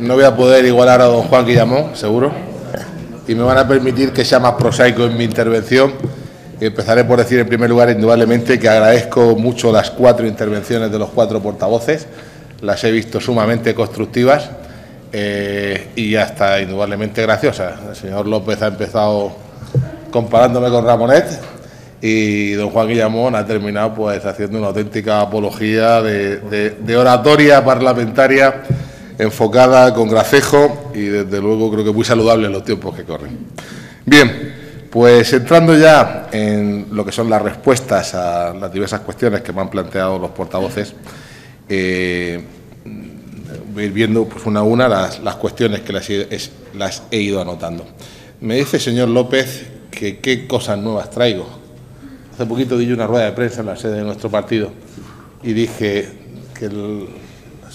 no voy a poder igualar a don Juan Guillamón, seguro, y me van a permitir que sea más prosaico en mi intervención. Empezaré por decir en primer lugar, indudablemente, que agradezco mucho las cuatro intervenciones de los cuatro portavoces, las he visto sumamente constructivas eh, y hasta indudablemente graciosas. El señor López ha empezado comparándome con Ramonet y don Juan Guillamón ha terminado pues haciendo una auténtica apología de, oratoria parlamentaria enfocada con gracejo y desde luego creo que muy saludable en los tiempos que corren. Bien, pues entrando ya en lo que son las respuestas a las diversas cuestiones que me han planteado los portavoces, eh, voy a ir viendo pues una a una las, cuestiones que las las he ido anotando. Me dice, señor López, que qué cosas nuevas traigo. Hace poquito di una rueda de prensa en la sede de nuestro partido y dije que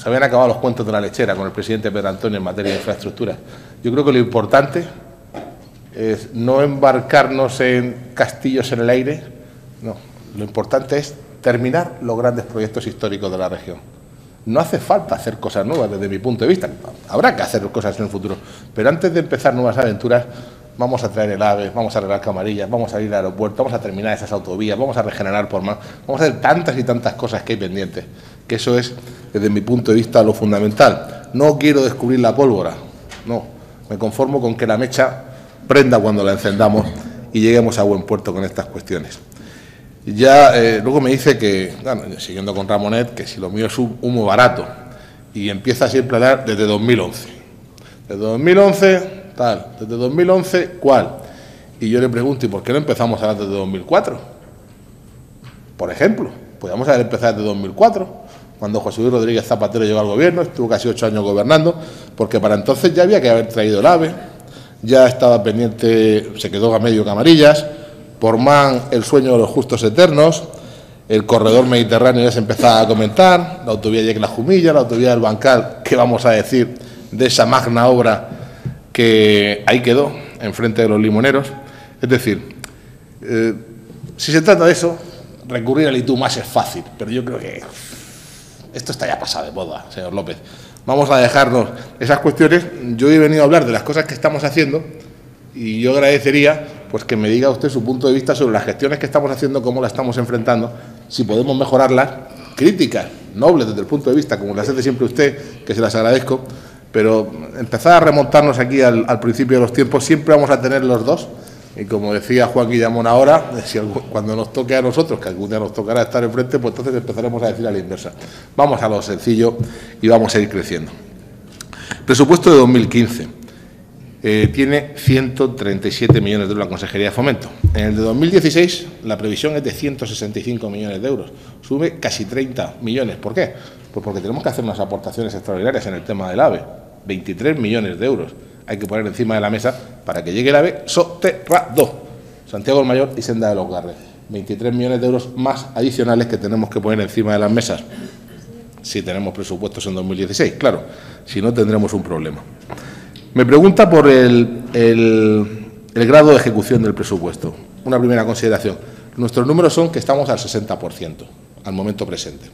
se habían acabado los cuentos de la lechera con el presidente Pedro Antonio en materia de infraestructura. Yo creo que lo importante es no embarcarnos en castillos en el aire, no, lo importante es terminar los grandes proyectos históricos de la región. No hace falta hacer cosas nuevas desde mi punto de vista, habrá que hacer cosas en el futuro, pero antes de empezar nuevas aventuras vamos a traer el AVE, vamos a arreglar camarillas, vamos a ir al aeropuerto, vamos a terminar esas autovías, vamos a regenerar por más, vamos a hacer tantas y tantas cosas que hay pendientes, que eso es, desde mi punto de vista, lo fundamental. No quiero descubrir la pólvora, no, me conformo con que la mecha prenda cuando la encendamos y lleguemos a buen puerto con estas cuestiones. Ya eh, luego me dice que, siguiendo con Ramonet, que si lo mío es humo barato y empieza siempre a dar desde 2011. Desde 2011 desde 2011, ¿cuál? Y yo le pregunto, ¿y por qué no empezamos a desde 2004? Por ejemplo, podríamos haber empezado desde 2004, cuando José Luis Rodríguez Zapatero llegó al gobierno, estuvo casi ocho años gobernando, porque para entonces ya había que haber traído el AVE, ya estaba pendiente, se quedó a medio camarillas, por Man el sueño de los justos eternos, el corredor mediterráneo ya se empezaba a comentar, la autovía Yecla Jumilla, la autovía del Bancal, ¿qué vamos a decir de esa magna obra que ahí quedó, enfrente de los limoneros. Es decir, eh, si se trata de eso, recurrir al ITU más es fácil, pero yo creo que esto está ya pasado de moda, señor López. Vamos a dejarnos esas cuestiones. Yo he venido a hablar de las cosas que estamos haciendo y yo agradecería pues que me diga usted su punto de vista sobre las gestiones que estamos haciendo, cómo las estamos enfrentando, si podemos mejorarlas, críticas nobles desde el punto de vista, como las hace siempre usted, que se las agradezco, pero empezar a remontarnos aquí al, principio de los tiempos, siempre vamos a tener los dos. Y como decía Juan Guillamón ahora, cuando nos toque a nosotros, que algún día nos tocará estar enfrente, pues entonces empezaremos a decir a la inversa. Vamos a lo sencillo y vamos a ir creciendo. Presupuesto de 2015. Eh, tiene 137 millones de euros la Consejería de Fomento. En el de 2016 la previsión es de 165 millones de euros. Sube casi 30 millones. ¿Por qué? Pues porque tenemos que hacer unas aportaciones extraordinarias en el tema del AVE. 23 millones de euros hay que poner encima de la mesa para que llegue el AVE soterrado. Santiago el Mayor y Senda de los Garres. 23 millones de euros más adicionales que tenemos que poner encima de las mesas. Si tenemos presupuestos en 2016, claro. Si no, tendremos un problema. Me pregunta por el, el grado de ejecución del presupuesto. Una primera consideración. Nuestros números son que estamos al 60% al momento presente.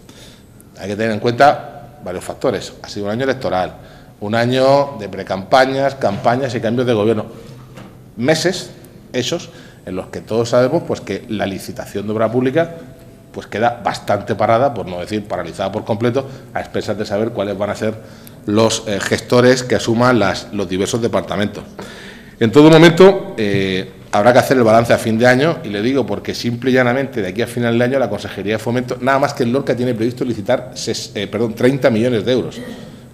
Hay que tener en cuenta varios factores. Ha sido un año electoral, un año de precampañas, campañas y cambios de gobierno. Meses, esos, en los que todos sabemos pues, que la licitación de obra pública pues queda bastante parada, por no decir paralizada por completo, a expensas de saber cuáles van a ser los eh, gestores que asuman las, los diversos departamentos. En todo momento, eh, habrá que hacer el balance a fin de año y le digo porque simple y llanamente de aquí a final de año la Consejería de Fomento, nada más que el Lorca tiene previsto licitar eh, perdón, 30 millones de euros.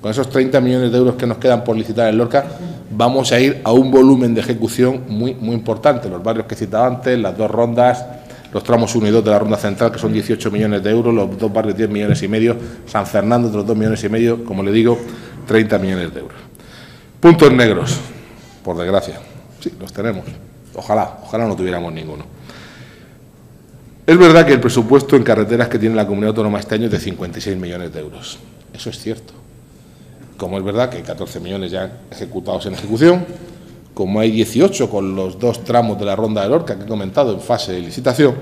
Con esos 30 millones de euros que nos quedan por licitar en Lorca, vamos a ir a un volumen de ejecución muy, muy importante. Los barrios que he citado antes, las dos rondas, los tramos 1 y 2 de la ronda central, que son 18 millones de euros, los dos barrios 10 millones y medio, San Fernando, otros 2 millones y medio, como le digo, 30 millones de euros. Puntos negros, por desgracia. Sí, los tenemos. Ojalá, ojalá no tuviéramos ninguno. Es verdad que el presupuesto en carreteras que tiene la comunidad autónoma este año es de 56 millones de euros. Eso es cierto. Como es verdad que hay 14 millones ya ejecutados en ejecución, como hay 18 con los dos tramos de la ronda de Lorca que he comentado en fase de licitación,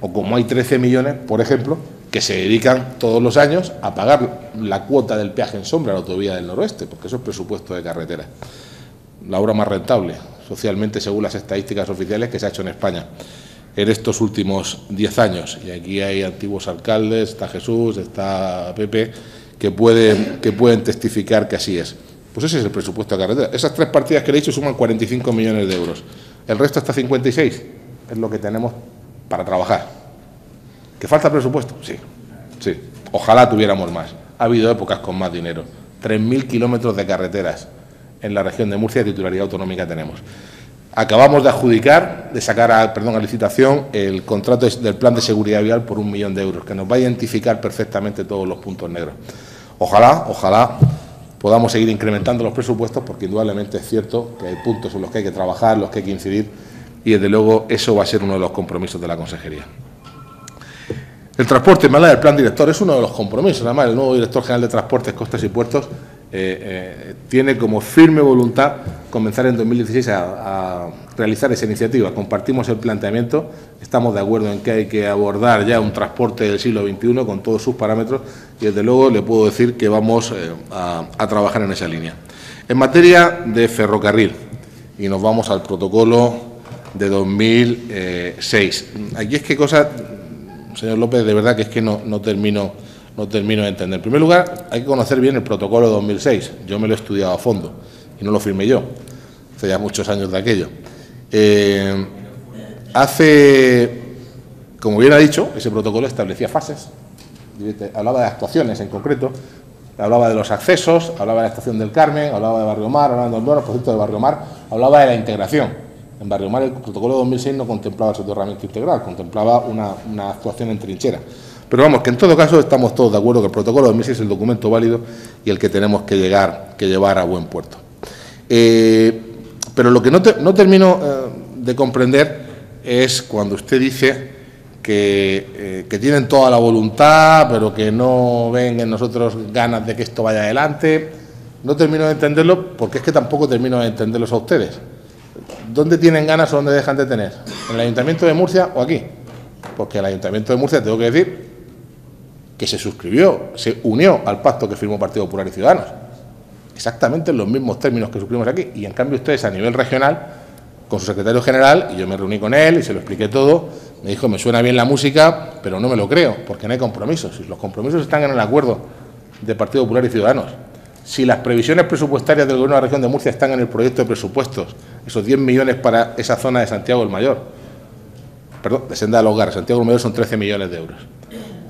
o como hay 13 millones, por ejemplo, que se dedican todos los años a pagar la cuota del peaje en sombra a la autovía del noroeste, porque eso es presupuesto de carretera. La obra más rentable, socialmente, según las estadísticas oficiales que se ha hecho en España en estos últimos diez años. Y aquí hay antiguos alcaldes, está Jesús, está Pepe, que pueden, que pueden testificar que así es. Pues ese es el presupuesto de carretera. Esas tres partidas que le he dicho suman 45 millones de euros. El resto hasta 56 es lo que tenemos para trabajar. ¿Que falta presupuesto? Sí, sí. Ojalá tuviéramos más. Ha habido épocas con más dinero. 3.000 kilómetros de carreteras en la región de Murcia de titularidad autonómica tenemos. Acabamos de adjudicar, de sacar a, perdón, a licitación el contrato del plan de seguridad vial por un millón de euros, que nos va a identificar perfectamente todos los puntos negros. Ojalá, ojalá podamos seguir incrementando los presupuestos, porque indudablemente es cierto que hay puntos en los que hay que trabajar, los que hay que incidir, y desde luego eso va a ser uno de los compromisos de la Consejería. El transporte, habla del plan director, es uno de los compromisos. Además, el nuevo director general de Transportes, Costas y Puertos eh, eh, tiene como firme voluntad comenzar en 2016 a, a, realizar esa iniciativa. Compartimos el planteamiento, estamos de acuerdo en que hay que abordar ya un transporte del siglo XXI con todos sus parámetros y desde luego le puedo decir que vamos eh, a, trabajar en esa línea. En materia de ferrocarril, y nos vamos al protocolo de 2006. Aquí es que cosa señor López, de verdad que es que no, no, termino, no termino de entender. En primer lugar, hay que conocer bien el protocolo de 2006. Yo me lo he estudiado a fondo y no lo firmé yo. Hace ya muchos años de aquello. Eh, hace, como bien ha dicho, ese protocolo establecía fases, hablaba de actuaciones en concreto, hablaba de los accesos, hablaba de la estación del Carmen, hablaba de Barrio Mar, hablaba del Duero, proyecto de Barrio Mar, hablaba de la integración en Barrio Mar el protocolo de 2006 no contemplaba el soterramiento integral, contemplaba una, una, actuación en trinchera. Pero vamos, que en todo caso estamos todos de acuerdo que el protocolo de 2006 es el documento válido y el que tenemos que, llegar, que llevar a buen puerto. Eh, pero lo que no, no termino eh, de comprender es cuando usted dice que, eh, que, tienen toda la voluntad, pero que no ven en nosotros ganas de que esto vaya adelante. No termino de entenderlo porque es que tampoco termino de entenderlos a ustedes. ¿Dónde tienen ganas o dónde dejan de tener? ¿En el Ayuntamiento de Murcia o aquí? Porque el Ayuntamiento de Murcia, tengo que decir, que se suscribió, se unió al pacto que firmó Partido Popular y Ciudadanos. Exactamente en los mismos términos que suscribimos aquí. Y en cambio ustedes a nivel regional, con su secretario general, y yo me reuní con él y se lo expliqué todo, me dijo, me suena bien la música, pero no me lo creo, porque no hay compromisos. Y los compromisos están en el acuerdo de Partido Popular y Ciudadanos. Si las previsiones presupuestarias del Gobierno de la región de Murcia están en el proyecto de presupuestos, esos 10 millones para esa zona de Santiago del Mayor, perdón, de Senda del Hogar, Santiago del Mayor son 13 millones de euros.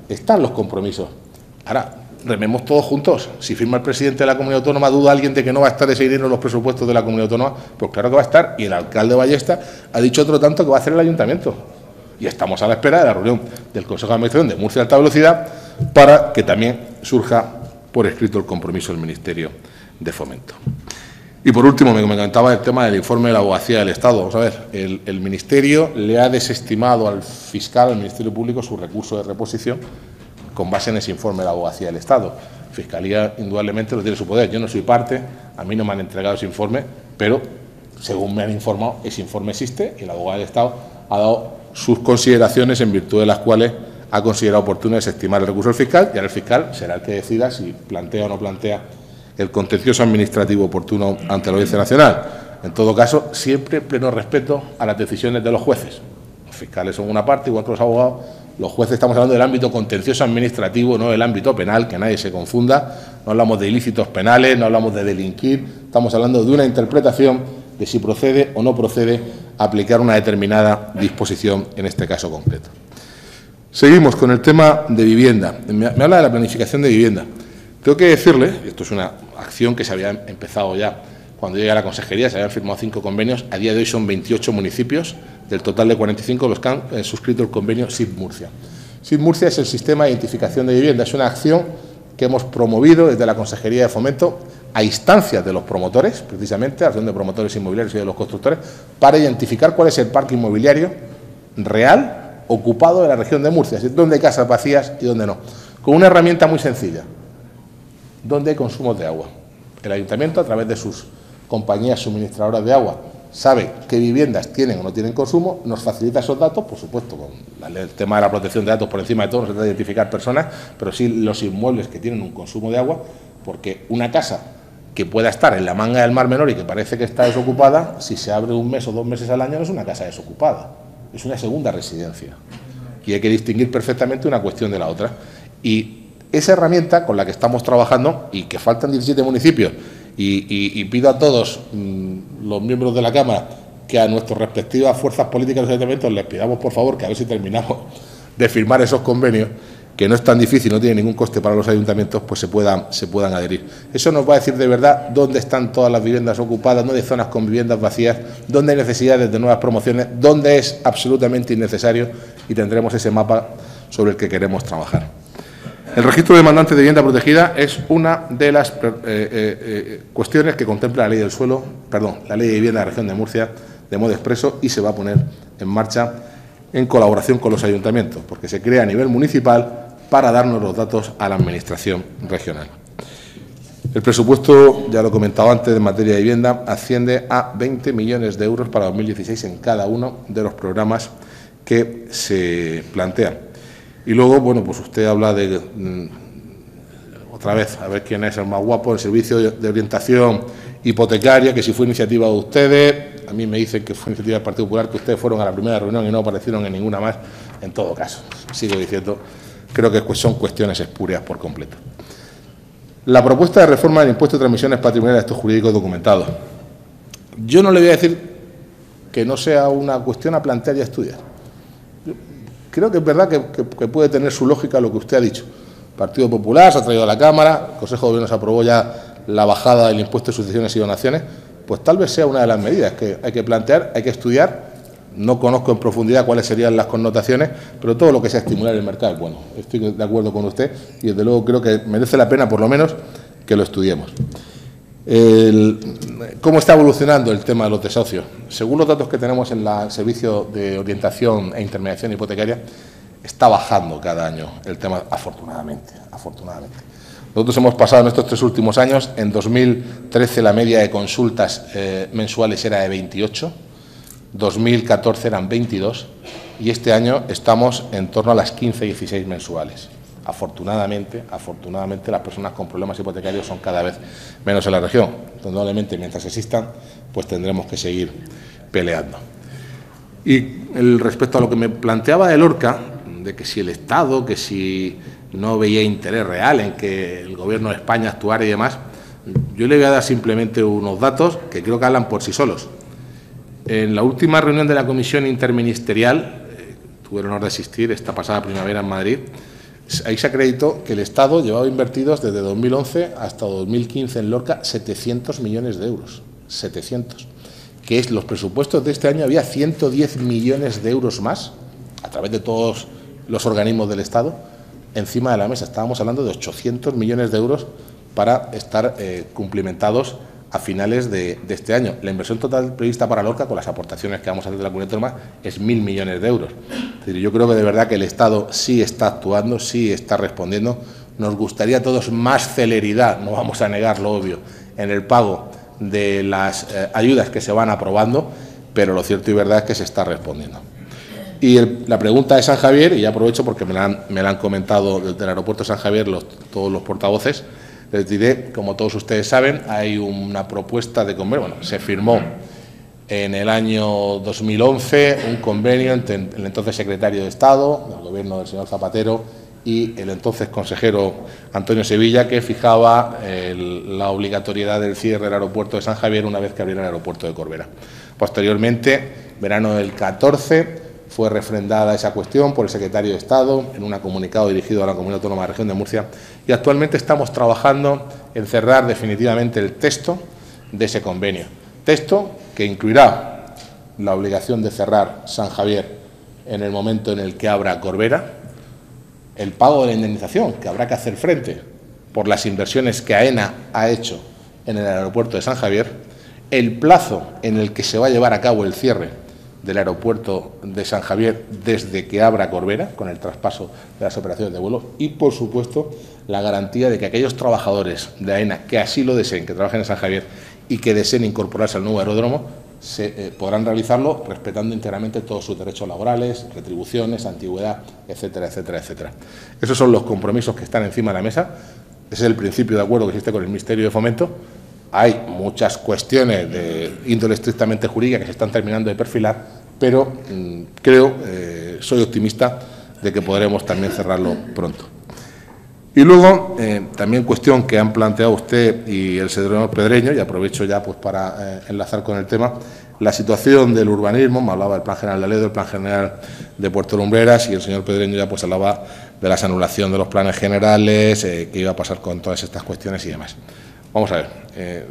Están los compromisos. Ahora, rememos todos juntos. Si firma el presidente de la comunidad autónoma, duda alguien de que no va a estar ese dinero en los presupuestos de la comunidad autónoma, pues claro que va a estar. Y el alcalde de Ballesta ha dicho otro tanto que va a hacer el ayuntamiento. Y estamos a la espera de la reunión del Consejo de Administración de Murcia Alta Velocidad para que también surja por escrito el compromiso del Ministerio de Fomento. Y por último, me comentaba el tema del informe de la abogacía del Estado. Vamos a ver, el, el, Ministerio le ha desestimado al fiscal, al Ministerio Público, su recurso de reposición con base en ese informe de la abogacía del Estado. Fiscalía, indudablemente, lo tiene su poder. Yo no soy parte, a mí no me han entregado ese informe, pero, según me han informado, ese informe existe y la abogada del Estado ha dado sus consideraciones en virtud de las cuales ha considerado oportuno desestimar el recurso del fiscal y ahora el fiscal será el que decida si plantea o no plantea el contencioso administrativo oportuno ante la Audiencia Nacional. En todo caso, siempre pleno respeto a las decisiones de los jueces. Los fiscales son una parte, igual que los abogados. Los jueces estamos hablando del ámbito contencioso administrativo, no del ámbito penal, que nadie se confunda. No hablamos de ilícitos penales, no hablamos de delinquir. Estamos hablando de una interpretación de si procede o no procede aplicar una determinada disposición en este caso concreto. Seguimos con el tema de vivienda. Me, habla de la planificación de vivienda. Tengo que decirle, esto es una acción que se había empezado ya cuando llegué a la consejería, se habían firmado cinco convenios, a día de hoy son 28 municipios, del total de 45 los que han eh, suscrito el convenio SID Murcia. SID Murcia es el sistema de identificación de vivienda, es una acción que hemos promovido desde la Consejería de Fomento a instancias de los promotores, precisamente, a la de promotores inmobiliarios y de los constructores, para identificar cuál es el parque inmobiliario real ocupado en la región de Murcia, es decir, dónde hay casas vacías y dónde no, con una herramienta muy sencilla, dónde hay consumos de agua. El ayuntamiento, a través de sus compañías suministradoras de agua, sabe qué viviendas tienen o no tienen consumo, nos facilita esos datos, por supuesto, con el tema de la protección de datos por encima de todo, no se trata de identificar personas, pero sí los inmuebles que tienen un consumo de agua, porque una casa que pueda estar en la manga del Mar Menor y que parece que está desocupada, si se abre un mes o dos meses al año no es una casa desocupada, es una segunda residencia. Y hay que distinguir perfectamente una cuestión de la otra. Y esa herramienta con la que estamos trabajando y que faltan 17 municipios y, pido a todos mm, los miembros de la Cámara que a nuestras respectivas fuerzas políticas de los ayuntamientos les pidamos, por favor, que a ver si terminamos de firmar esos convenios, que no es tan difícil, no tiene ningún coste para los ayuntamientos, pues se puedan, se puedan adherir. Eso nos va a decir de verdad dónde están todas las viviendas ocupadas, dónde hay zonas con viviendas vacías, dónde hay necesidades de nuevas promociones, dónde es absolutamente innecesario y tendremos ese mapa sobre el que queremos trabajar. El registro de demandantes de vivienda protegida es una de las eh, eh, eh, cuestiones que contempla la ley del suelo, perdón, la ley de vivienda de la región de Murcia de modo expreso y se va a poner en marcha en colaboración con los ayuntamientos, porque se crea a nivel municipal para darnos los datos a la Administración regional. El presupuesto, ya lo he comentado antes, en materia de vivienda, asciende a 20 millones de euros para 2016 en cada uno de los programas que se plantean. Y luego, bueno, pues usted habla de, mm, otra vez, a ver quién es el más guapo, el servicio de orientación hipotecaria, que si fue iniciativa de ustedes, a mí me dicen que fue iniciativa del Partido Popular, que ustedes fueron a la primera reunión y no aparecieron en ninguna más, en todo caso, sigo diciendo, creo que son cuestiones espurias por completo. La propuesta de reforma del impuesto de transmisiones patrimoniales de estos jurídicos documentados. Yo no le voy a decir que no sea una cuestión a plantear y a estudiar creo que es verdad que, puede tener su lógica lo que usted ha dicho. Partido Popular se ha traído a la Cámara, el Consejo de Gobierno se aprobó ya la bajada del impuesto de sucesiones y donaciones, pues tal vez sea una de las medidas que hay que plantear, hay que estudiar. No conozco en profundidad cuáles serían las connotaciones, pero todo lo que sea estimular el mercado, bueno, estoy de acuerdo con usted y desde luego creo que merece la pena por lo menos que lo estudiemos. ¿Cómo está evolucionando el tema de los desahucios? Según los datos que tenemos en el Servicio de Orientación e Intermediación Hipotecaria, está bajando cada año el tema, afortunadamente, afortunadamente. Nosotros hemos pasado en estos tres últimos años, en 2013 la media de consultas eh, mensuales era de 28, 2014 eran 22 y este año estamos en torno a las 15-16 mensuales. Afortunadamente, afortunadamente las personas con problemas hipotecarios son cada vez menos en la región. Probablemente mientras existan, pues tendremos que seguir peleando. Y el, respecto a lo que me planteaba el Orca, de que si el Estado, que si no veía interés real en que el Gobierno de España actuara y demás, yo le voy a dar simplemente unos datos que creo que hablan por sí solos. En la última reunión de la Comisión Interministerial, eh, tuvieron honor de asistir esta pasada primavera en Madrid, Ahí se acreditó que el Estado llevaba invertidos desde 2011 hasta 2015 en Lorca 700 millones de euros. 700. Que es los presupuestos de este año había 110 millones de euros más, a través de todos los organismos del Estado, encima de la mesa. Estábamos hablando de 800 millones de euros para estar eh, cumplimentados a finales de, este año. La inversión total prevista para Lorca, con las aportaciones que vamos a hacer de la comunidad autónoma, es mil millones de euros. yo creo que de verdad que el Estado sí está actuando, sí está respondiendo. Nos gustaría a todos más celeridad, no vamos a negar lo obvio, en el pago de las eh, ayudas que se van aprobando, pero lo cierto y verdad es que se está respondiendo. Y la pregunta de San Javier, y ya aprovecho porque me la han, me han comentado desde el aeropuerto de San Javier todos los portavoces, les diré, como todos ustedes saben, hay una propuesta de convenio, bueno, se firmó en el año 2011 un convenio entre el entonces secretario de Estado, del gobierno del señor Zapatero, y el entonces consejero Antonio Sevilla, que fijaba la obligatoriedad del cierre del aeropuerto de San Javier una vez que abriera el aeropuerto de Corbera. Posteriormente, verano del 14, fue refrendada esa cuestión por el secretario de Estado en un comunicado dirigido a la Comunidad Autónoma de Región de Murcia y actualmente estamos trabajando en cerrar definitivamente el texto de ese convenio. Texto que incluirá la obligación de cerrar San Javier en el momento en el que abra Corbera, el pago de la indemnización que habrá que hacer frente por las inversiones que AENA ha hecho en el aeropuerto de San Javier, el plazo en el que se va a llevar a cabo el cierre del aeropuerto de San Javier desde que abra Corbera, con el traspaso de las operaciones de vuelo, y, por supuesto, la garantía de que aquellos trabajadores de AENA que así lo deseen, que trabajen en San Javier y que deseen incorporarse al nuevo aeródromo, se, eh, podrán realizarlo respetando íntegramente todos sus derechos laborales, retribuciones, antigüedad, etcétera, etcétera, etcétera. Esos son los compromisos que están encima de la mesa. Ese es el principio de acuerdo que existe con el Ministerio de Fomento. Hay muchas cuestiones de índole estrictamente jurídica que se están terminando de perfilar, pero mm, creo, eh, soy optimista de que podremos también cerrarlo pronto. Y luego, eh, también cuestión que han planteado usted y el señor Pedreño, y aprovecho ya pues para eh, enlazar con el tema, la situación del urbanismo, me hablaba del Plan General de Aledo, el Plan General de Puerto Lumbreras, y el señor Pedreño ya pues hablaba de la anulación de los planes generales, eh, qué iba a pasar con todas estas cuestiones y demás. Vamos a ver,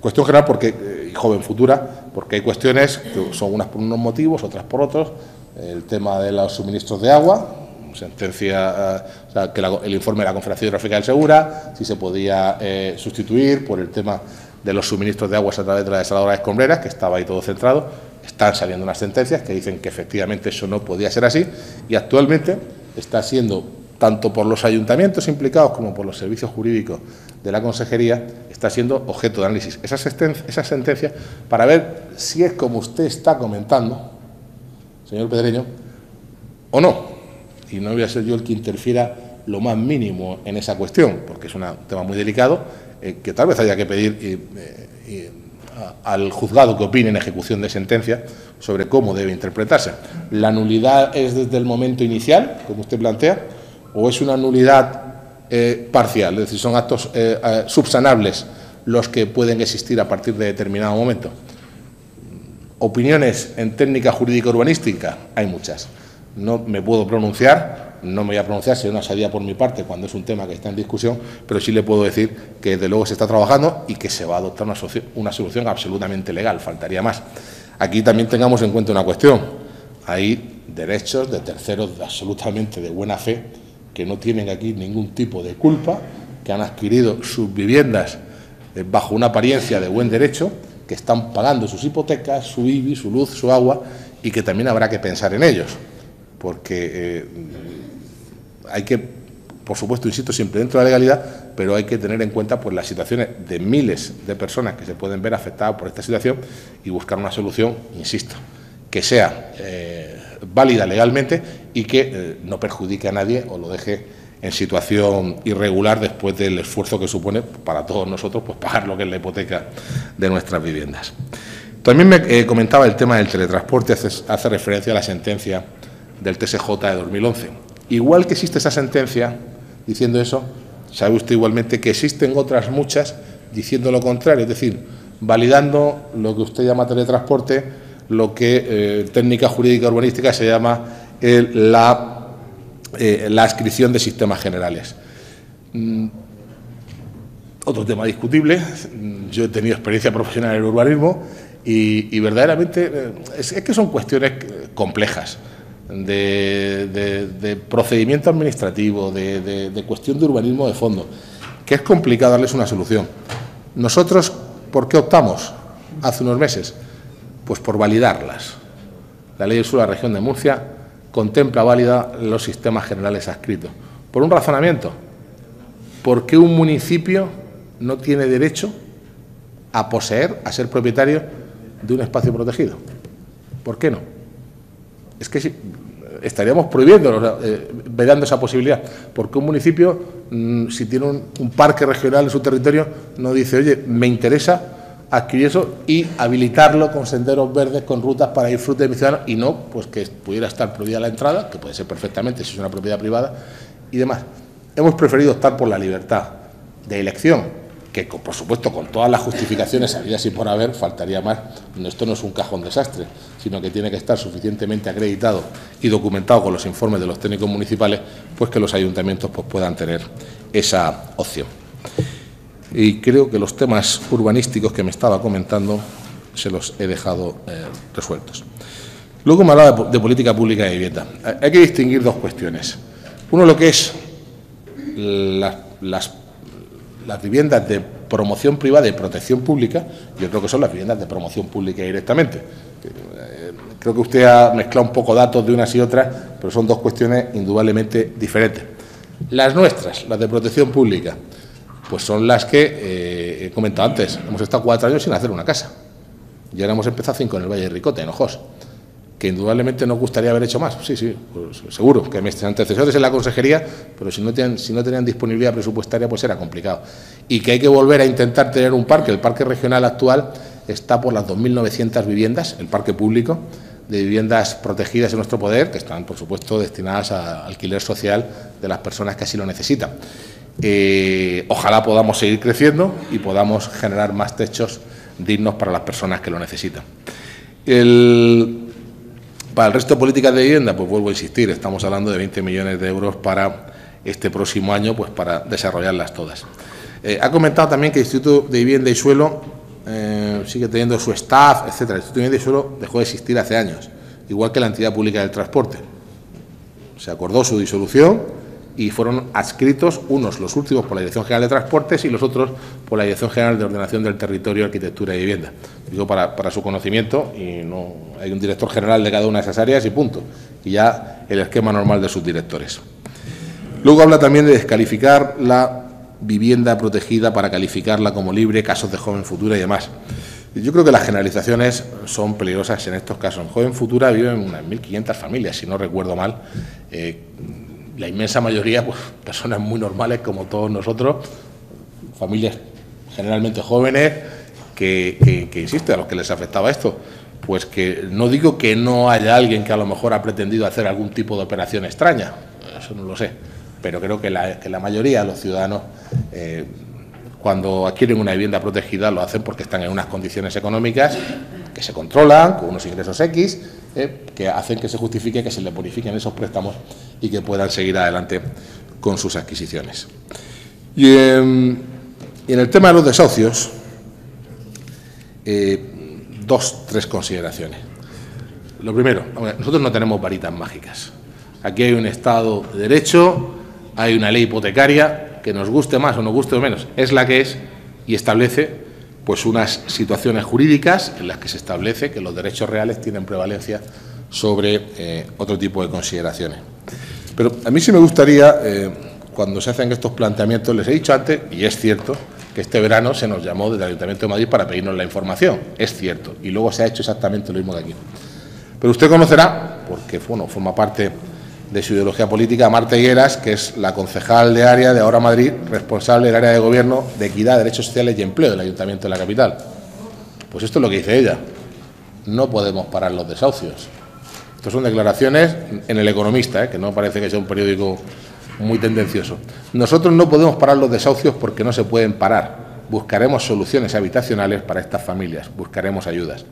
cuestión general porque, y joven futura, porque hay cuestiones que son unas por unos motivos, otras por otros, el tema de los suministros de agua, sentencia, eh, que el informe de la Confederación Hidrográfica del Segura, si se podía eh, sustituir por el tema de los suministros de aguas a través de las desaladoras escombreras, que estaba ahí todo centrado. Están saliendo unas sentencias que dicen que efectivamente eso no podía ser así y actualmente está siendo, tanto por los ayuntamientos implicados como por los servicios jurídicos de la Consejería, está siendo objeto de análisis esa, sentencia para ver si es como usted está comentando, señor Pedreño, o no y no voy a ser yo el que interfiera lo más mínimo en esa cuestión, porque es un tema muy delicado, eh, que tal vez haya que pedir eh, eh, al juzgado que opine en ejecución de sentencia sobre cómo debe interpretarse. ¿La nulidad es desde el momento inicial, como usted plantea, o es una nulidad parcial, es decir, son actos subsanables los que pueden existir a partir de determinado momento? Opiniones en técnica jurídica urbanística, hay muchas no me puedo pronunciar, no me voy a pronunciar, sería una salida por mi parte cuando es un tema que está en discusión, pero sí le puedo decir que desde luego se está trabajando y que se va a adoptar una, una solución absolutamente legal, faltaría más. Aquí también tengamos en cuenta una cuestión, hay derechos de terceros absolutamente de buena fe que no tienen aquí ningún tipo de culpa, que han adquirido sus viviendas eh, bajo una apariencia de buen derecho, que están pagando sus hipotecas, su IBI, su luz, su agua, y que también habrá que pensar en ellos. Porque eh, hay que, por supuesto, insisto, siempre dentro de la legalidad, pero hay que tener en cuenta pues, las situaciones de miles de personas que se pueden ver afectadas por esta situación y buscar una solución, insisto, que sea eh, válida legalmente y que eh, no perjudique a nadie o lo deje en situación irregular después del esfuerzo que supone para todos nosotros pues, pagar lo que es la hipoteca de nuestras viviendas. También me comentaba el tema del teletransporte, hace referencia a la sentencia del TSJ de 2011. Igual que existe esa sentencia diciendo eso, sabe usted igualmente que existen otras muchas diciendo lo contrario, es decir, validando lo que usted llama teletransporte, lo que eh, técnica jurídica urbanística se llama la, eh, la adscripción de sistemas generales. Mm, otro tema discutible, yo he tenido experiencia profesional en el urbanismo y, verdaderamente eh, es que son cuestiones complejas de, procedimiento administrativo, de, cuestión de urbanismo de fondo, que es complicado darles una solución. Nosotros, ¿por qué optamos hace unos meses? Pues por validarlas. La ley del sur de la región de Murcia contempla válida los sistemas generales adscritos. Por un razonamiento, ¿por qué un municipio no tiene derecho a poseer, a ser propietario de un espacio protegido? ¿Por qué no? Es que estaríamos prohibiendo, eh, vedando esa posibilidad, porque un municipio, mm, si tiene un, parque regional en su territorio, no dice, oye, me interesa adquirir eso y habilitarlo con senderos verdes, con rutas para ir fruto de mi ciudadano, y no pues que pudiera estar prohibida la entrada, que puede ser perfectamente si es una propiedad privada, y demás. Hemos preferido optar por la libertad de elección que por supuesto con todas las justificaciones habidas y por haber, faltaría más. Esto no es un cajón desastre, sino que tiene que estar suficientemente acreditado y documentado con los informes de los técnicos municipales, pues que los ayuntamientos pues, puedan tener esa opción. Y creo que los temas urbanísticos que me estaba comentando se los he dejado eh, resueltos. Luego me hablaba de, política pública de vivienda. Hay que distinguir dos cuestiones. Uno, lo que es las las viviendas de promoción privada y protección pública, yo creo que son las viviendas de promoción pública directamente. Eh, creo que usted ha mezclado un poco datos de unas y otras, pero son dos cuestiones indudablemente diferentes. Las nuestras, las de protección pública, pues son las que eh, he comentado antes. Hemos estado cuatro años sin hacer una casa. Y ahora hemos empezado cinco en el Valle de Ricote, en Ojos, que indudablemente nos gustaría haber hecho más. Sí, sí, pues seguro, que mis antecesores en la consejería, pero si no, tenían, si no tenían disponibilidad presupuestaria, pues era complicado. Y que hay que volver a intentar tener un parque, el parque regional actual está por las 2.900 viviendas, el parque público, de viviendas protegidas en nuestro poder, que están, por supuesto, destinadas a alquiler social de las personas que así lo necesitan. Eh, ojalá podamos seguir creciendo y podamos generar más techos dignos para las personas que lo necesitan. para el resto de políticas de vivienda, pues vuelvo a insistir, estamos hablando de 20 millones de euros para este próximo año, pues para desarrollarlas todas. Eh, ha comentado también que el Instituto de Vivienda y Suelo eh, sigue teniendo su staff, etcétera. El Instituto de Vivienda y Suelo dejó de existir hace años, igual que la entidad pública del transporte. Se acordó su disolución y fueron adscritos unos, los últimos, por la Dirección General de Transportes y los otros por la Dirección General de Ordenación del Territorio, Arquitectura y Vivienda. Digo para, para su conocimiento y no hay un director general de cada una de esas áreas y punto. Y ya el esquema normal de sus directores. Luego habla también de descalificar la vivienda protegida para calificarla como libre, casos de joven futura y demás. Yo creo que las generalizaciones son peligrosas en estos casos. En Joven Futura viven unas 1.500 familias, si no recuerdo mal. Eh, la inmensa mayoría, pues, personas muy normales como todos nosotros, familias generalmente jóvenes, que, que, insiste, a los que les afectaba esto. Pues que no digo que no haya alguien que a lo mejor ha pretendido hacer algún tipo de operación extraña, eso no lo sé, pero creo que la, que la mayoría de los ciudadanos, eh, cuando adquieren una vivienda protegida, lo hacen porque están en unas condiciones económicas que se controlan, con unos ingresos X, eh, que hacen que se justifique que se les bonifiquen esos préstamos y que puedan seguir adelante con sus adquisiciones. Y, en el tema de los desahucios, eh, dos, tres consideraciones. Lo primero, nosotros no tenemos varitas mágicas. Aquí hay un Estado de Derecho, hay una ley hipotecaria que nos guste más o nos guste menos, es la que es y establece pues unas situaciones jurídicas en las que se establece que los derechos reales tienen prevalencia sobre eh, otro tipo de consideraciones. Pero a mí sí me gustaría, eh, cuando se hacen estos planteamientos, les he dicho antes, y es cierto, que este verano se nos llamó desde el Ayuntamiento de Madrid para pedirnos la información, es cierto, y luego se ha hecho exactamente lo mismo de aquí. Pero usted conocerá, porque bueno, forma parte de su ideología política, Marta Higueras, que es la concejal de área de Ahora Madrid, responsable del área de gobierno de equidad, derechos sociales y empleo del Ayuntamiento de la capital. Pues esto es lo que dice ella. No podemos parar los desahucios. Estas son declaraciones en El Economista, ¿eh? que no parece que sea un periódico muy tendencioso. Nosotros no podemos parar los desahucios porque no se pueden parar. Buscaremos soluciones habitacionales para estas familias, buscaremos ayudas.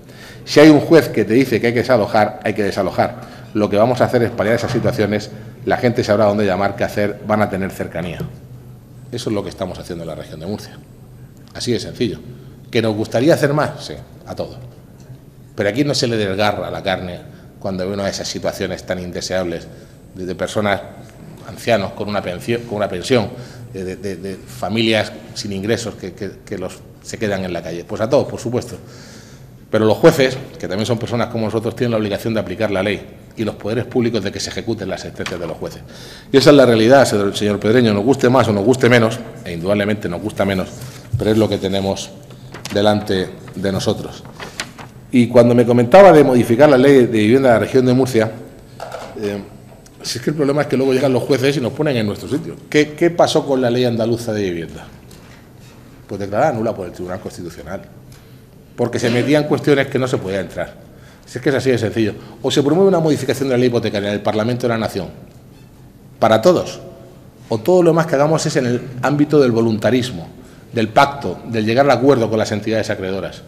Si hay un juez que te dice que hay que desalojar, hay que desalojar. Lo que vamos a hacer es paliar esas situaciones, la gente sabrá dónde llamar, qué hacer, van a tener cercanía. Eso es lo que estamos haciendo en la región de Murcia. Así de sencillo. ¿Que nos gustaría hacer más? Sí, a todos. Pero aquí no se le desgarra la carne cuando ve una de esas situaciones tan indeseables de, personas ancianos con una pensión, con una pensión de, familias sin ingresos que, los, se quedan en la calle. Pues a todos, por supuesto. Pero los jueces, que también son personas como nosotros, tienen la obligación de aplicar la ley y los poderes públicos de que se ejecuten las sentencias de los jueces. Y esa es la realidad, señor Pedreño, nos guste más o nos guste menos, e indudablemente nos gusta menos, pero es lo que tenemos delante de nosotros. Y cuando me comentaba de modificar la ley de vivienda de la región de Murcia, eh, si es que el problema es que luego llegan los jueces y nos ponen en nuestro sitio. ¿Qué, ¿Qué, pasó con la ley andaluza de vivienda? Pues declarada nula por el Tribunal Constitucional. Porque se metían cuestiones que no se podía entrar. Si es que es así de sencillo. O se promueve una modificación de la ley hipotecaria en el Parlamento de la Nación. Para todos. O todo lo más que hagamos es en el ámbito del voluntarismo, del pacto, del llegar al acuerdo con las entidades acreedoras.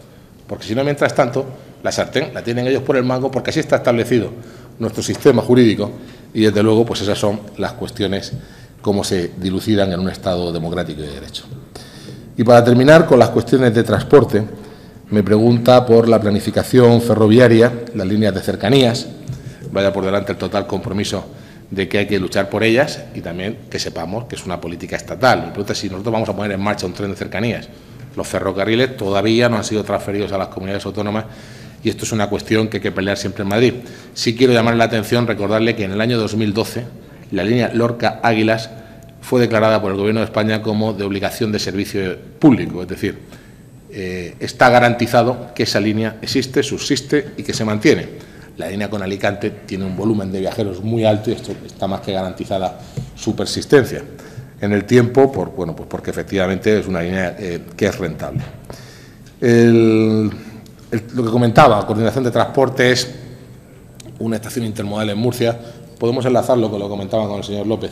Porque si no, mientras tanto, la sartén la tienen ellos por el mango porque así está establecido nuestro sistema jurídico y desde luego pues esas son las cuestiones como se dilucidan en un Estado democrático y de derecho. Y para terminar con las cuestiones de transporte, me pregunta por la planificación ferroviaria, las líneas de cercanías, vaya por delante el total compromiso de que hay que luchar por ellas y también que sepamos que es una política estatal. Me pregunta si nosotros vamos a poner en marcha un tren de cercanías. Los ferrocarriles todavía no han sido transferidos a las comunidades autónomas y esto es una cuestión que hay que pelear siempre en Madrid. Sí quiero llamarle la atención, recordarle que en el año 2012 la línea Lorca-Águilas fue declarada por el Gobierno de España como de obligación de servicio público, es decir, eh, está garantizado que esa línea existe, subsiste y que se mantiene. La línea con Alicante tiene un volumen de viajeros muy alto y esto está más que garantizada su persistencia en el tiempo, por, bueno, pues porque efectivamente es una línea eh, que es rentable. lo que comentaba, coordinación de transporte es una estación intermodal en Murcia. Podemos enlazarlo con lo que comentaba con el señor López.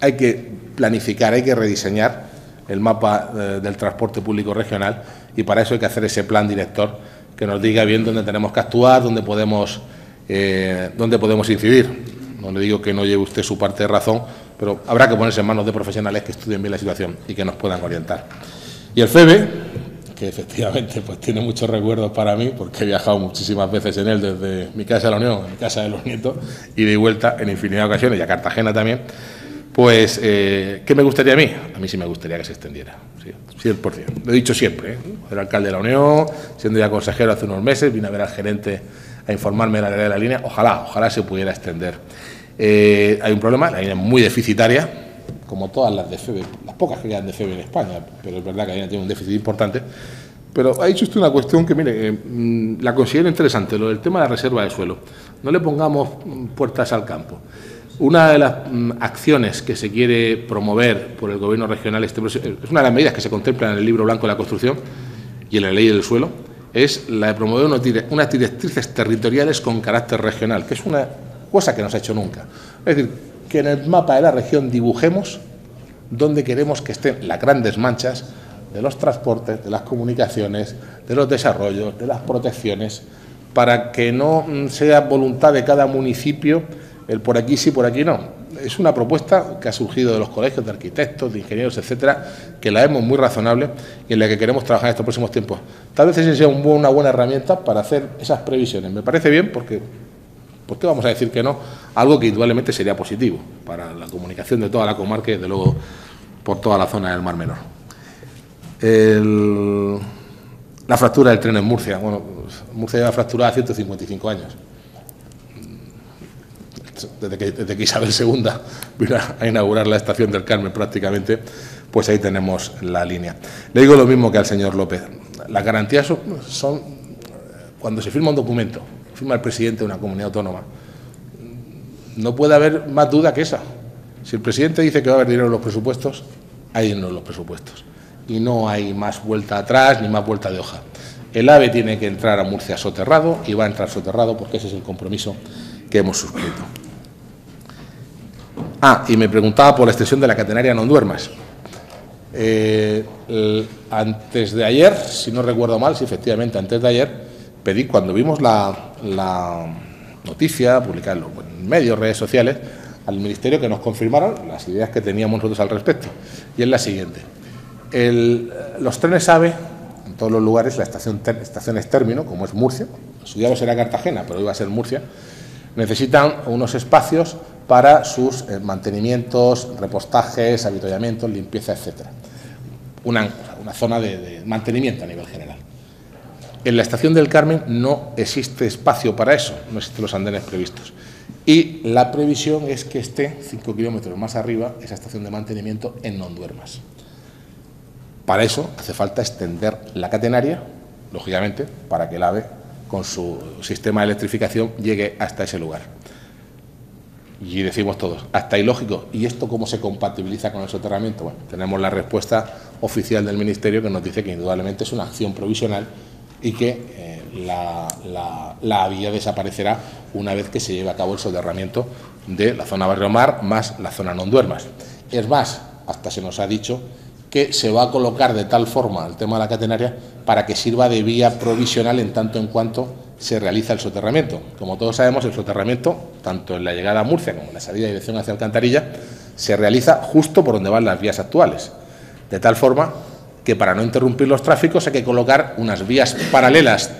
Hay que planificar, hay que rediseñar el mapa eh, del transporte público regional y para eso hay que hacer ese plan director que nos diga bien dónde tenemos que actuar, dónde podemos, eh, dónde podemos incidir. No le digo que no lleve usted su parte de razón, pero habrá que ponerse en manos de profesionales que estudien bien la situación y que nos puedan orientar. Y el FEBE, que efectivamente pues tiene muchos recuerdos para mí, porque he viajado muchísimas veces en él desde mi casa de la Unión, mi casa de los nietos, y de vuelta en infinidad de ocasiones, y a Cartagena también, pues, eh, ¿qué me gustaría a mí? A mí sí me gustaría que se extendiera, sí, 100%. Lo he dicho siempre, ¿eh? alcalde de la Unión, siendo ya consejero hace unos meses, vine a ver al gerente a informarme de la de la línea, ojalá, ojalá se pudiera extender. Eh, hay un problema, la línea es muy deficitaria, como todas las de FEBE, las pocas que quedan de FEBE en España, pero es verdad que la línea tiene un déficit importante. Pero ha dicho usted una cuestión que, mire, mm, la considero interesante, lo del tema de la reserva de suelo. No le pongamos mm, puertas al campo. Una de las mm, acciones que se quiere promover por el Gobierno regional, este, es una de las medidas que se contemplan en el Libro Blanco de la Construcción y en la Ley del Suelo, es la de promover unas directrices territoriales con carácter regional, que es una cosa que no se ha hecho nunca. Es decir, que en el mapa de la región dibujemos dónde queremos que estén las grandes manchas de los transportes, de las comunicaciones, de los desarrollos, de las protecciones, para que no mm, sea voluntad de cada municipio el por aquí sí, por aquí no. Es una propuesta que ha surgido de los colegios de arquitectos, de ingenieros, etcétera, que la vemos muy razonable y en la que queremos trabajar en estos próximos tiempos. Tal vez esa sea una buena herramienta para hacer esas previsiones. Me parece bien porque ¿Por qué vamos a decir que no? Algo que indudablemente sería positivo para la comunicación de toda la comarca y, desde luego, por toda la zona del Mar Menor. la fractura del tren en Murcia. Bueno, Murcia lleva fracturada 155 años. Desde que, Isabel II vino a inaugurar la estación del Carmen prácticamente, pues ahí tenemos la línea. Le digo lo mismo que al señor López. Las garantías son cuando se firma un documento firma el presidente de una comunidad autónoma. No puede haber más duda que esa. Si el presidente dice que va a haber dinero en los presupuestos, hay dinero en los presupuestos. Y no hay más vuelta atrás ni más vuelta de hoja. El AVE tiene que entrar a Murcia soterrado y va a entrar soterrado porque ese es el compromiso que hemos suscrito. Ah, y me preguntaba por la extensión de la catenaria No Duermas. Eh, antes de ayer, si no recuerdo mal, si efectivamente antes de ayer, pedí, cuando vimos la, noticia publicada en medios, redes sociales, al Ministerio que nos confirmaran las ideas que teníamos nosotros al respecto. Y es la siguiente. los trenes AVE, en todos los lugares, la estación, estaciones término, como es Murcia, su día será Cartagena, pero iba a ser Murcia, necesitan unos espacios para sus eh, mantenimientos, repostajes, avituallamientos, limpieza, etcétera. Una, zona de mantenimiento a nivel general. En la estación del Carmen no existe espacio para eso, no existen los andenes previstos. Y la previsión es que esté 5 kilómetros más arriba esa estación de mantenimiento en Non-Duermas. Para eso hace falta extender la catenaria, lógicamente, para que el AVE, con su sistema de electrificación, llegue hasta ese lugar. Y decimos todos, hasta ilógico. ¿Y esto cómo se compatibiliza con el soterramiento? Bueno, tenemos la respuesta oficial del Ministerio que nos dice que indudablemente es una acción provisional y que eh, la, vía desaparecerá una vez que se lleve a cabo el soterramiento de la zona Barrio Mar más la zona Non Duermas. Es más, hasta se nos ha dicho que se va a colocar de tal forma el tema de la catenaria para que sirva de vía provisional en tanto en cuanto se realiza el soterramiento. Como todos sabemos, el soterramiento, tanto en la llegada a Murcia como en la salida de dirección hacia Alcantarilla, se realiza justo por donde van las vías actuales, de tal forma que para no interrumpir los tráficos hay que colocar unas vías paralelas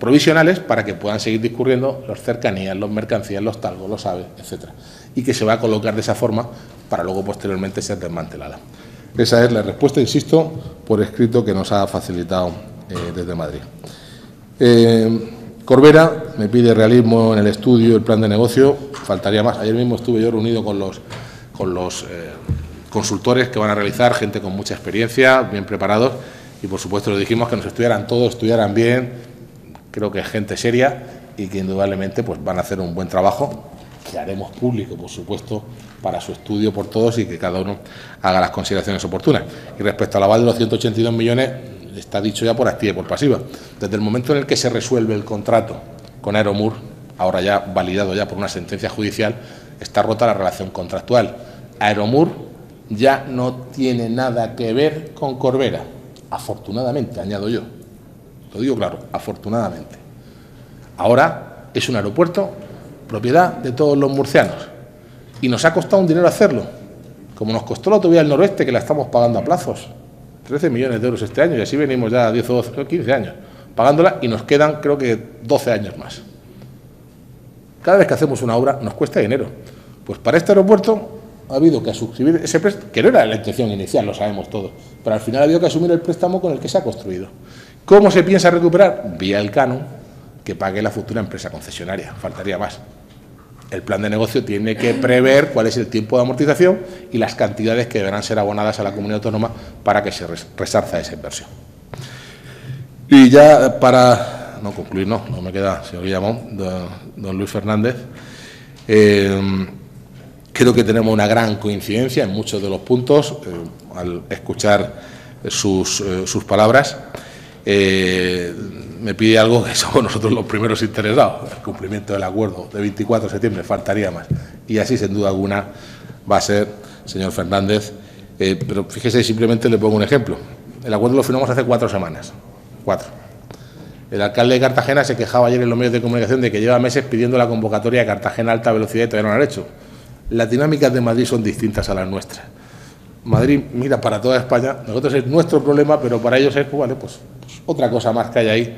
provisionales para que puedan seguir discurriendo los cercanías, los mercancías, los talgos, los aves, etcétera, y que se va a colocar de esa forma para luego posteriormente ser desmantelada. Esa es la respuesta, insisto, por escrito que nos ha facilitado eh, desde Madrid. Eh, Corbera me pide realismo en el estudio, el plan de negocio, faltaría más. Ayer mismo estuve yo reunido con los, con los eh, consultores que van a realizar, gente con mucha experiencia, bien preparados, y por supuesto le dijimos que nos estudiaran todos, estudiaran bien, creo que es gente seria y que indudablemente pues van a hacer un buen trabajo que haremos público, por supuesto, para su estudio por todos y que cada uno haga las consideraciones oportunas. Y respecto al aval de los 182 millones, está dicho ya por activa y por pasiva. Desde el momento en el que se resuelve el contrato con Aeromur, ahora ya validado ya por una sentencia judicial, está rota la relación contractual. Aeromur ya no tiene nada que ver con Corbera, afortunadamente, añado yo. Lo digo claro, afortunadamente. Ahora es un aeropuerto propiedad de todos los murcianos y nos ha costado un dinero hacerlo, como nos costó la autovía del noroeste que la estamos pagando a plazos. 13 millones de euros este año y así venimos ya 10 o 12 o 15 años pagándola y nos quedan creo que 12 años más. Cada vez que hacemos una obra nos cuesta dinero. Pues para este aeropuerto ha habido que suscribir ese préstamo, que no era la intención inicial, lo sabemos todos, pero al final ha habido que asumir el préstamo con el que se ha construido. ¿Cómo se piensa recuperar? Vía el canon que pague la futura empresa concesionaria, faltaría más. El plan de negocio tiene que prever cuál es el tiempo de amortización y las cantidades que deberán ser abonadas a la comunidad autónoma para que se resarza esa inversión. Y ya para no concluir, no, no me queda, señor Guillamón, don, Luis Fernández, eh, creo que tenemos una gran coincidencia en muchos de los puntos eh, al escuchar sus, eh, sus palabras. Me pide algo que somos nosotros los primeros interesados, el cumplimiento del acuerdo de 24 de septiembre, faltaría más. Y así, sin duda alguna, va a ser, señor Fernández. pero fíjese, simplemente le pongo un ejemplo. El acuerdo lo firmamos hace cuatro semanas. Cuatro. El alcalde de Cartagena se quejaba ayer en los medios de comunicación de que lleva meses pidiendo la convocatoria de Cartagena alta velocidad y todavía no lo han hecho. Las dinámicas de Madrid son distintas a las nuestras. Madrid mira para toda España, nosotros es nuestro problema, pero para ellos es pues, pues, pues, otra cosa más que hay ahí.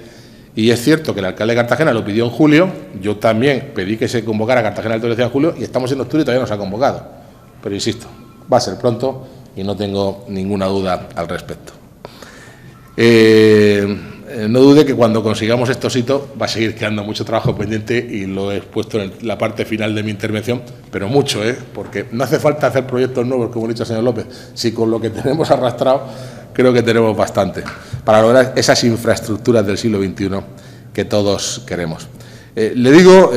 Y es cierto que el alcalde de Cartagena lo pidió en julio, yo también pedí que se convocara Cartagena alta velocidad en julio y estamos en octubre y todavía no se ha convocado. Pero insisto, va a ser pronto y no tengo ninguna duda al respecto. Eh, no dude que cuando consigamos estos hitos va a seguir quedando mucho trabajo pendiente y lo he puesto en la parte final de mi intervención, pero mucho, ¿eh? porque no hace falta hacer proyectos nuevos, como ha dicho el señor López, si con lo que tenemos arrastrado creo que tenemos bastante para lograr esas infraestructuras del siglo XXI que todos queremos. Eh, le digo,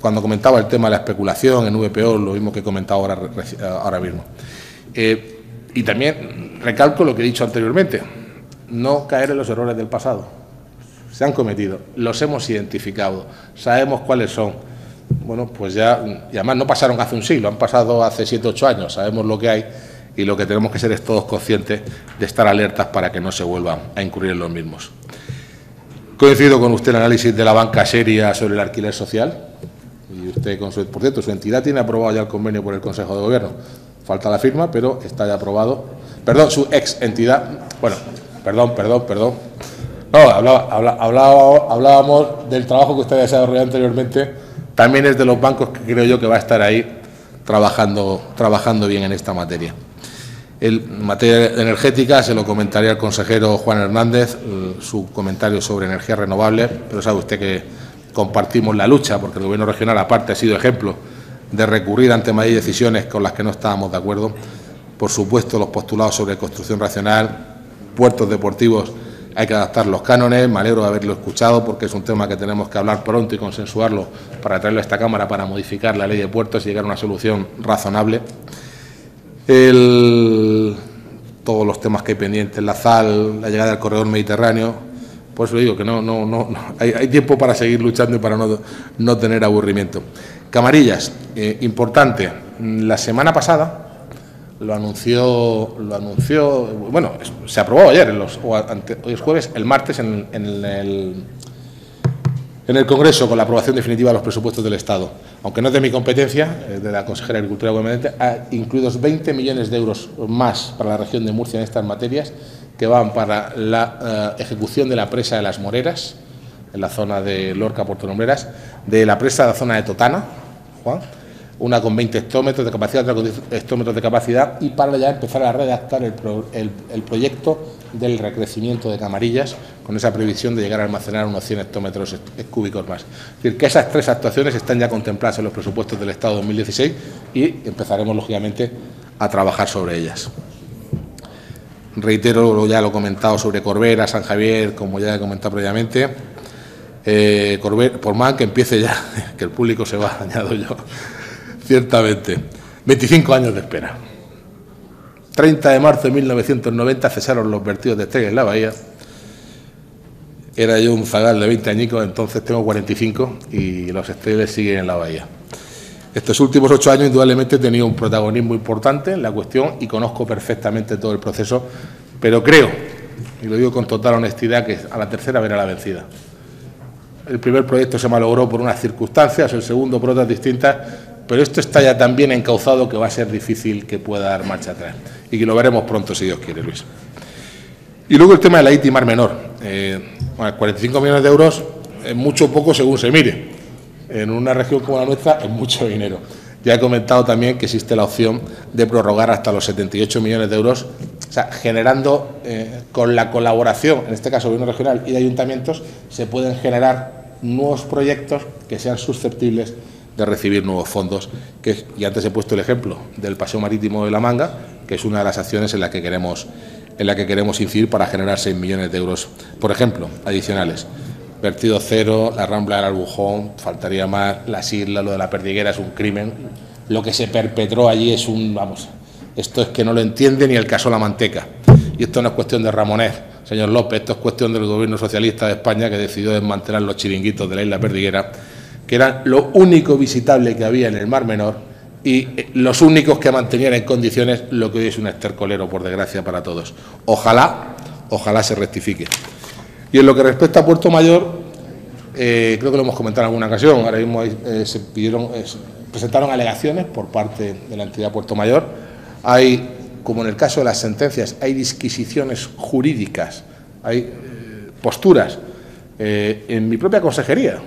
cuando comentaba el tema de la especulación en VPO, lo mismo que he comentado ahora, ahora mismo, y también recalco lo que he dicho anteriormente, no caer en los errores del pasado. Se han cometido, los hemos identificado, sabemos cuáles son. Bueno, pues ya, y además no pasaron hace un siglo, han pasado hace siete, ocho años, sabemos lo que hay y lo que tenemos que ser es todos conscientes de estar alertas para que no se vuelvan a incurrir en los mismos. Coincido con usted en el análisis de la banca seria sobre el alquiler social. Y usted, con su, por cierto, su entidad tiene aprobado ya el convenio por el Consejo de Gobierno. Falta la firma, pero está ya aprobado. Perdón, su ex entidad. Bueno, Perdón, perdón, perdón. No, hablábamos del trabajo que usted ha desarrollado anteriormente. También es de los bancos que creo yo que va a estar ahí trabajando, trabajando bien en esta materia. En materia energética se lo comentaría al consejero Juan Hernández, su comentario sobre energías renovables, pero sabe usted que compartimos la lucha, porque el Gobierno regional, aparte, ha sido ejemplo de recurrir ante Madrid decisiones con las que no estábamos de acuerdo. Por supuesto, los postulados sobre construcción racional, puertos deportivos hay que adaptar los cánones, me alegro de haberlo escuchado porque es un tema que tenemos que hablar pronto y consensuarlo para traerlo a esta Cámara para modificar la ley de puertos y llegar a una solución razonable. todos los temas que hay pendientes, la ZAL, la llegada del corredor mediterráneo, pues lo digo que no, no, no, hay, tiempo para seguir luchando y para no, no tener aburrimiento. Camarillas, eh, importante, la semana pasada lo anunció, lo anunció, bueno, se aprobó ayer, los, hoy es jueves, el martes en, el, en el Congreso con la aprobación definitiva de los presupuestos del Estado. Aunque no es de mi competencia, de la consejera de Agricultura obviamente, ha incluido 20 millones de euros más para la región de Murcia en estas materias, que van para la eh, ejecución de la presa de las Moreras, en la zona de Lorca, Puerto Nombreras, de la presa de la zona de Totana, Juan, una con 20 hectómetros de capacidad, otra con 10 hectómetros de capacidad, y para ya empezar a redactar el, proyecto del recrecimiento de camarillas, con esa previsión de llegar a almacenar unos 100 hectómetros cúbicos más. Es decir, que esas tres actuaciones están ya contempladas en los presupuestos del Estado 2016 y empezaremos, lógicamente, a trabajar sobre ellas. Reitero, ya lo comentado sobre Corbera, San Javier, como ya he comentado previamente. Eh, por más que empiece ya, que el público se va, añado yo, ciertamente. 25 años de espera. 30 de marzo de 1990 cesaron los vertidos de estrella en la bahía. Era yo un zagal de 20 añicos, entonces tengo 45 y los estrellas siguen en la bahía. Estos últimos ocho años, indudablemente, he tenido un protagonismo importante en la cuestión y conozco perfectamente todo el proceso, pero creo, y lo digo con total honestidad, que a la tercera verá la vencida. El primer proyecto se malogró por unas circunstancias, el segundo por otras distintas, pero esto está ya tan bien encauzado que va a ser difícil que pueda dar marcha atrás y que lo veremos pronto, si Dios quiere, Luis. Y luego el tema de la ITI Mar Menor. Eh, 45 millones de euros es mucho o poco según se mire. En una región como la nuestra es mucho dinero. Ya he comentado también que existe la opción de prorrogar hasta los 78 millones de euros, o sea, generando eh, con la colaboración, en este caso gobierno regional y de ayuntamientos, se pueden generar nuevos proyectos que sean susceptibles de recibir nuevos fondos. Que, y antes he puesto el ejemplo del Paseo Marítimo de la Manga, que es una de las acciones en las que queremos en la que queremos incidir para generar 6 millones de euros, por ejemplo, adicionales. Vertido cero, la Rambla del Albujón, faltaría más, las islas, lo de la Perdiguera es un crimen. Lo que se perpetró allí es un, vamos, esto es que no lo entiende ni el caso La Manteca. Y esto no es cuestión de Ramonet, señor López, esto es cuestión del gobierno socialista de España que decidió desmantelar los chiringuitos de la isla Perdiguera, que eran lo único visitable que había en el Mar Menor y eh, los únicos que mantenían en condiciones lo que hoy es un estercolero, por desgracia, para todos. Ojalá, ojalá se rectifique. Y en lo que respecta a Puerto Mayor, eh, creo que lo hemos comentado en alguna ocasión, ahora mismo eh, se pidieron, presentaron alegaciones por parte de la entidad Puerto Mayor. Hay, como en el caso de las sentencias, hay disquisiciones jurídicas, hay posturas en mi propia consejería,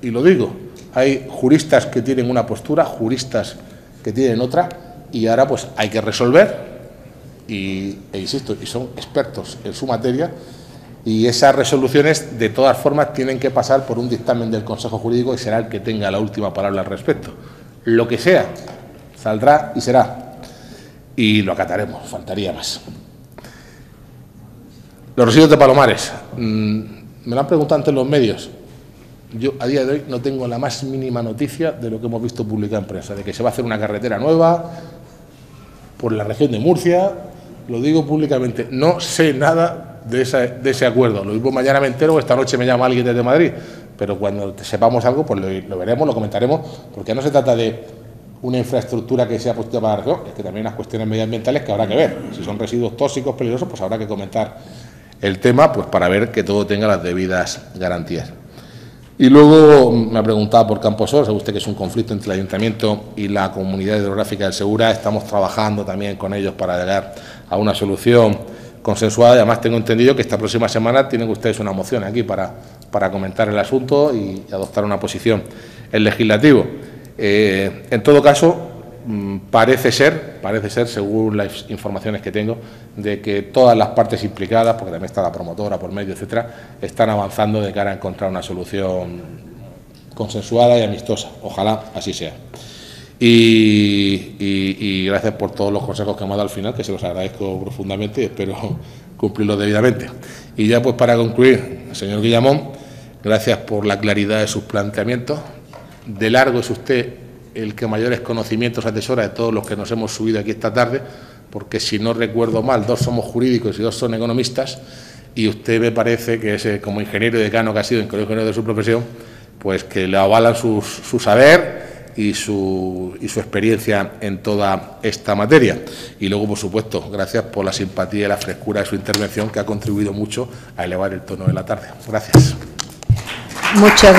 y lo digo, hay juristas que tienen una postura, juristas que tienen otra y ahora pues hay que resolver y, e insisto, y son expertos en su materia y esas resoluciones de todas formas tienen que pasar por un dictamen del Consejo Jurídico y será el que tenga la última palabra al respecto. Lo que sea, saldrá y será. Y lo acataremos, faltaría más. Los residuos de Palomares, mm, me lo han preguntado antes los medios, yo a día de hoy no tengo la más mínima noticia de lo que hemos visto publicar en prensa, de que se va a hacer una carretera nueva por la región de Murcia, lo digo públicamente, no sé nada de, ese acuerdo, lo digo mañana me entero, esta noche me llama alguien desde Madrid, pero cuando sepamos algo, pues lo, veremos, lo comentaremos, porque no se trata de una infraestructura que sea positiva para la región, es que también hay unas cuestiones medioambientales que habrá que ver. Si son residuos tóxicos, peligrosos, pues habrá que comentar el tema pues para ver que todo tenga las debidas garantías. Y luego me ha preguntado por Camposor, sabe usted que es un conflicto entre el Ayuntamiento y la Comunidad Hidrográfica del Segura. Estamos trabajando también con ellos para llegar a una solución consensuada. además tengo entendido que esta próxima semana tienen ustedes una moción aquí para, para comentar el asunto y adoptar una posición el legislativo. Eh, en todo caso, parece ser, parece ser, según las informaciones que tengo, de que todas las partes implicadas, porque también está la promotora por medio, etcétera, están avanzando de cara a encontrar una solución consensuada y amistosa. Ojalá así sea. Y, gracias por todos los consejos que me ha dado al final, que se los agradezco profundamente y espero cumplirlos debidamente. Y ya pues para concluir, señor Guillamón, gracias por la claridad de sus planteamientos. De largo es usted el que mayores conocimientos atesora de todos los que nos hemos subido aquí esta tarde, porque si no recuerdo mal, dos somos jurídicos y dos son economistas, y usted me parece que es como ingeniero y decano que ha sido en colegio de su profesión, pues que le avalan su, saber y su, y su experiencia en toda esta materia. Y luego, por supuesto, gracias por la simpatía y la frescura de su intervención, que ha contribuido mucho a elevar el tono de la tarde. Gracias. Muchas